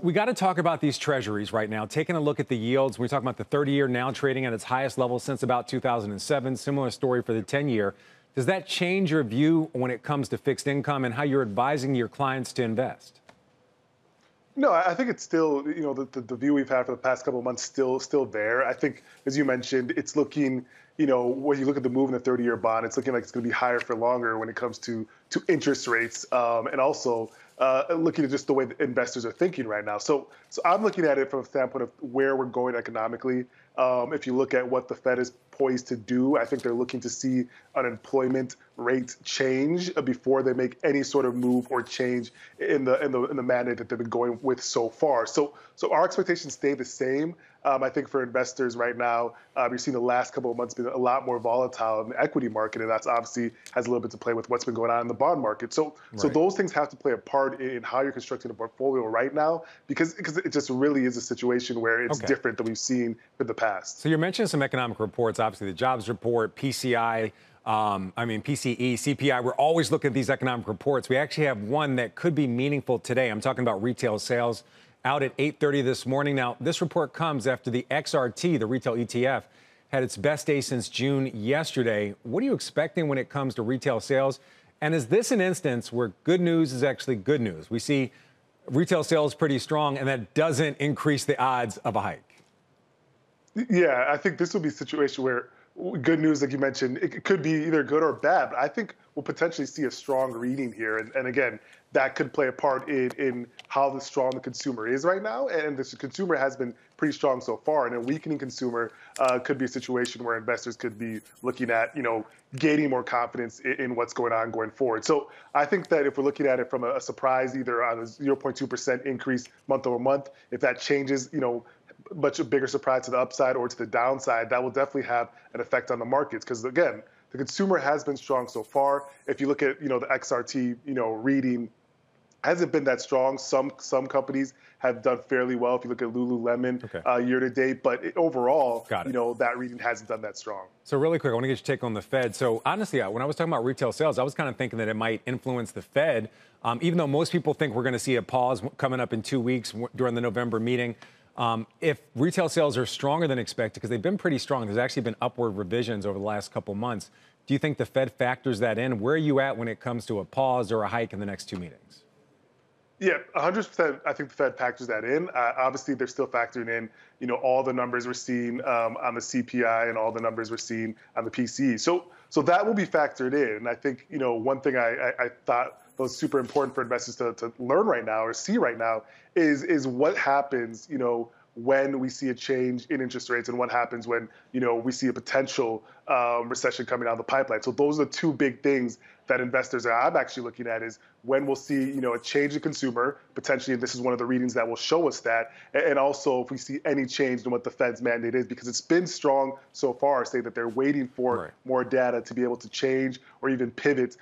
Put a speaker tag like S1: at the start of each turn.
S1: We got to talk about these treasuries right now. Taking a look at the yields, we're talking about the 30 year now trading at its highest level since about 2007. Similar story for the 10 year. Does that change your view when it comes to fixed income and how you're advising your clients to invest?
S2: No, I think it's still, you know, the, the, the, view we've had for the past couple of months still still there. I think, as you mentioned, it's looking, you know, when you look at the move in the 30-year bond, it's looking like it's going to be higher for longer when it comes to to interest rates, um, and also uh, looking at just the way investors are thinking right now. So, so I'm looking at it from a standpoint of where we're going economically. Um, if you look at what the Fed is poised to do, I think they're looking to see unemployment rates change before they make any sort of move or change in the in the in the mandate that they've been going with so far. So, so our expectations stay the same. Um, I think for investors right now, um, you're seeing the last couple of months been a lot more volatile in the equity market, and that's obviously has a little bit to play with what's been going on in the bond market. So, right. so those things have to play a part in how you're constructing a portfolio right now, because because it just really is a situation where it's okay. different than we've seen in the past.
S1: So you're mentioning some economic reports, obviously the jobs report, PCI. Um, I mean, PCE, CPI, we're always looking at these economic reports. We actually have one that could be meaningful today. I'm talking about retail sales out at 8:30 this morning. Now, this report comes after the XRT, the retail ETF, had its best day since June yesterday. What are you expecting when it comes to retail sales? And is this an instance where good news is actually good news? We see retail sales pretty strong, and that doesn't increase the odds of a hike.
S2: Yeah, I think this will be a situation where good news, like you mentioned, it could be either good or bad. But I think we'll potentially see a strong reading here. And, and again, that could play a part in, in how the strong the consumer is right now. And the consumer has been pretty strong so far. And a weakening consumer uh, could be a situation where investors could be looking at, you know, gaining more confidence in, in, what's going on going forward. So I think that if we're looking at it from a, a surprise, either on a 0.2% increase month over month, if that changes, you know, much a bigger surprise to the upside or to the downside, that will definitely have an effect on the markets. Because again, the consumer has been strong so far. If you look at you know the XRT you know reading hasn't been that strong. Some some companies have done fairly well. If you look at Lululemon okay. uh, year to date, but it, overall, you know that reading hasn't done that strong.
S1: So really quick, I want to get your take on the Fed. So honestly, uh, when I was talking about retail sales, I was kind of thinking that it might influence the Fed, um, even though most people think we're going to see a pause coming up in two weeks during the November meeting. Um, if retail sales are stronger than expected, because they've been pretty strong, there's actually been upward revisions over the last couple months. Do you think the Fed factors that in? Where are you at when it comes to a pause or a hike in the next two meetings?
S2: Yeah, 100%. I think the Fed factors that in. Uh, obviously, they're still factoring in, you know, all the numbers we're seeing um, on the CPI and all the numbers we're seeing on the PCE. So, so that will be factored in. And I think, you know, one thing I, I, I thought was super important for investors to, to learn right now or see right now is is what happens, you know, when we see a change in interest rates and what happens when you know we see a potential um, recession coming down the pipeline. So those are the two big things that investors are I'm actually looking at is when we'll see you know a change in consumer potentially, and this is one of the readings that will show us that, and also if we see any change in what the Fed's mandate is, because it's been strong so far, say that they're waiting for right. more data to be able to change or even pivot